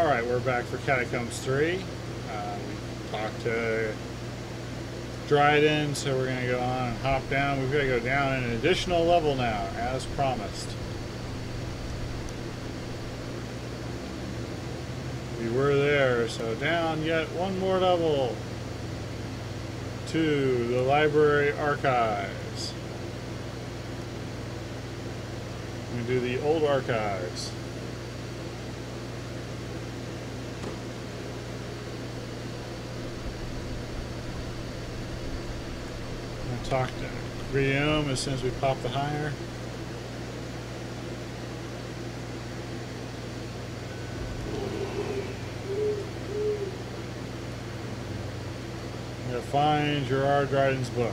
Alright, we're back for Catacombs 3. Uh, we talked to Dryden, so we're going to go on and hop down. We've got to go down an additional level now, as promised. We were there, so down yet one more level to the library archives. We do the old archives. Talk to Guillaume as soon as we pop the higher. I'm gonna find Gerard Dryden's book.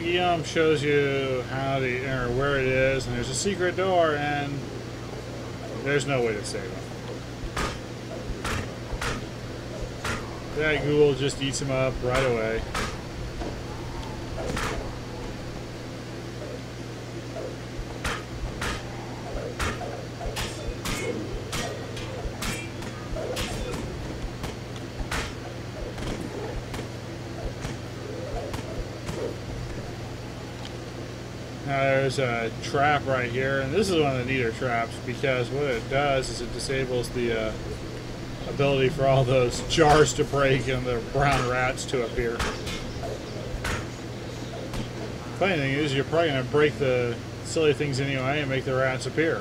Guillaume shows you how to, or where it is, and there's a secret door, and there's no way to save him. That ghoul just eats him up right away. Now there's a trap right here, and this is one of the neater traps because what it does is it disables the uh, ability for all those jars to break and the brown rats to appear. Funny thing is, you're probably going to break the silly things anyway and make the rats appear.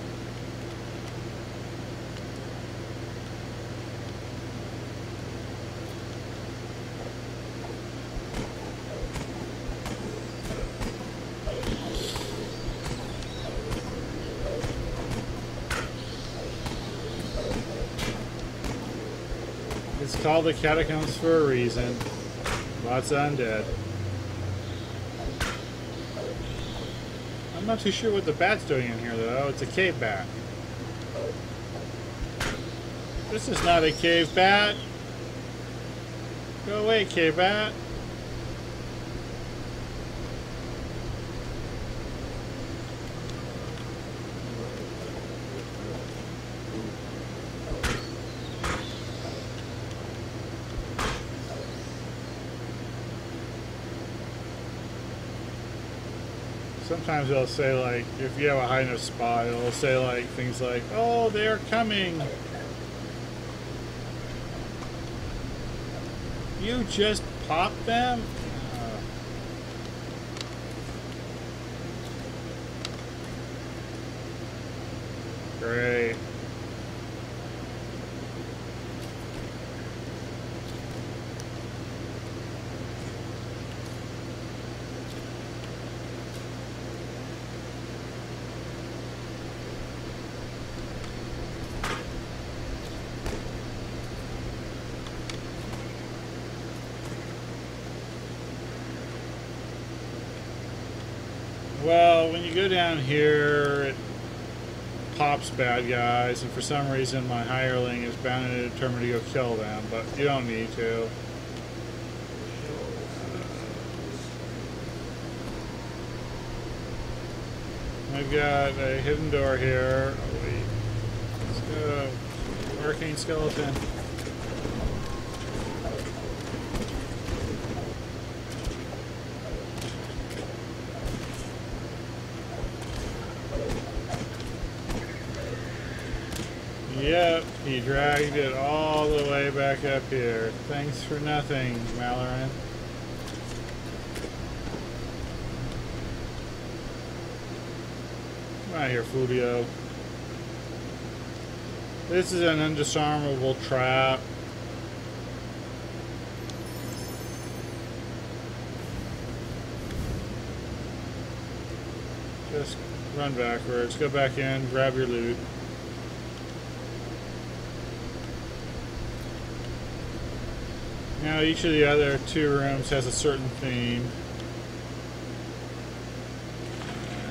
It's called the catacombs for a reason. Lots of undead. I'm not too sure what the bat's doing in here though. It's a cave bat. This is not a cave bat. Go away, cave bat. Sometimes they'll say like, if you have a high enough spot, it'll say like things like, "Oh, they're coming." You just pop them. Uh, great. Well, when you go down here, it pops bad guys, and for some reason my hireling is bound and determined to go kill them, but you don't need to. I've got a hidden door here. Oh, wait. Let's go. Arcane skeleton. Dragged it all the way back up here. Thanks for nothing, Malaran. Come out here, Fulio. This is an undisarmable trap. Just run backwards, go back in, grab your loot. Now each of the other two rooms has a certain theme.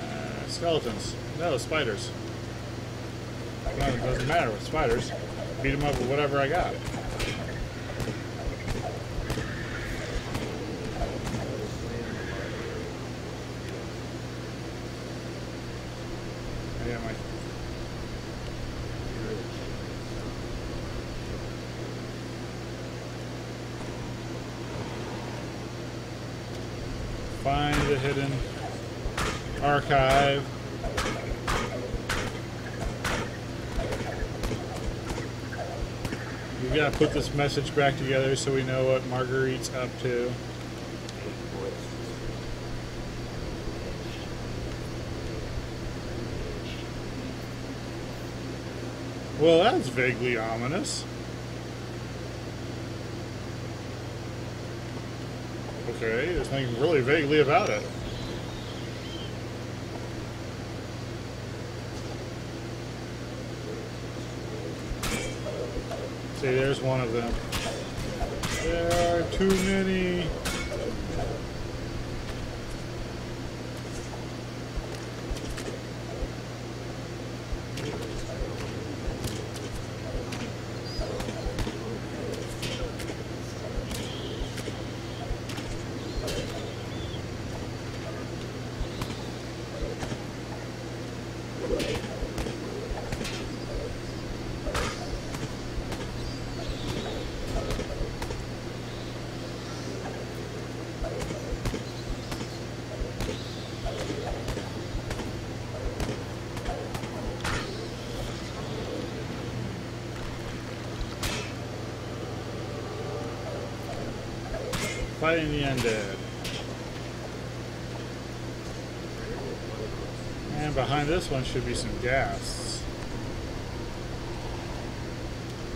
Uh, skeletons. No, spiders. Well, it doesn't matter with spiders. Beat them up with whatever I got. Yeah, my find the hidden archive. We've gotta put this message back together so we know what Marguerite's up to. Well, that's vaguely ominous. Okay, there's nothing really vaguely about it. See, there's one of them. There are too many. Fighting the undead. And behind this one should be some gas.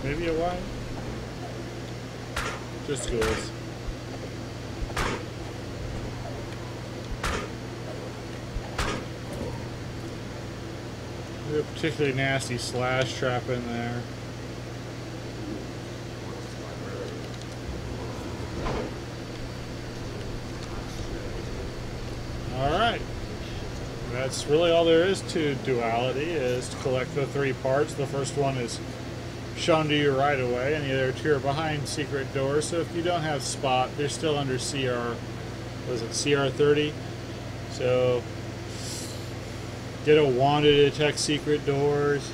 Maybe a white? Just ghouls. There's a particularly nasty slash trap in there. Alright. That's really all there is to duality, is to collect the three parts. The first one is shown to you right away, and the other two are behind secret doors. So if you don't have spot, they're still under CR, was it CR30? So get a wand to detect secret doors.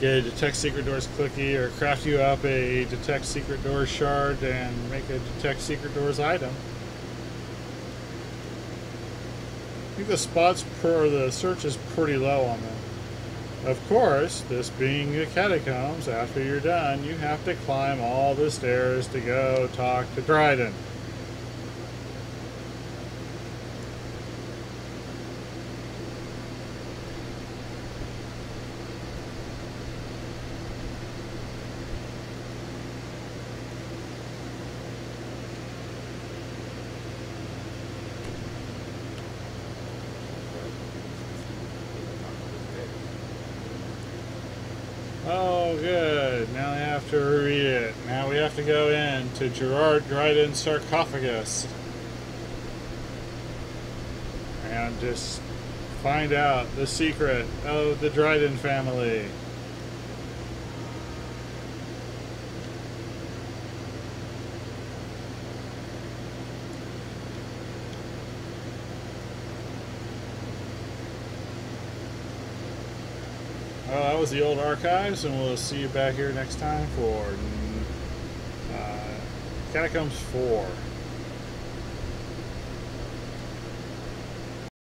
Get a detect secret doors clicky, or craft you up a detect secret doors shard and make a detect secret doors item. I think the spots per the search is pretty low on them. Of course, this being the catacombs, after you're done, you have to climb all the stairs to go talk to Dryden. Oh, good. Now we have to read it. Now we have to go in to Gerard Dryden's sarcophagus. And just find out the secret of the Dryden family. That was the old archives, and we'll see you back here next time for uh, Catacombs 4.